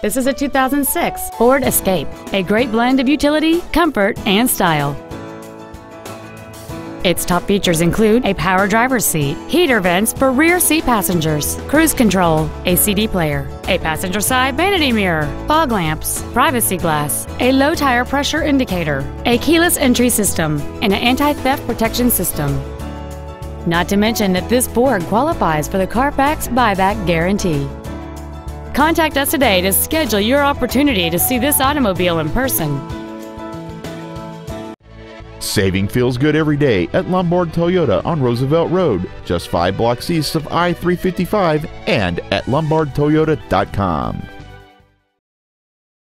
This is a 2006 Ford Escape, a great blend of utility, comfort, and style. Its top features include a power driver's seat, heater vents for rear seat passengers, cruise control, a CD player, a passenger side vanity mirror, fog lamps, privacy glass, a low tire pressure indicator, a keyless entry system, and an anti-theft protection system. Not to mention that this Ford qualifies for the Carfax buyback guarantee. Contact us today to schedule your opportunity to see this automobile in person. Saving feels good every day at Lombard Toyota on Roosevelt Road, just five blocks east of I 355, and at lombardtoyota.com.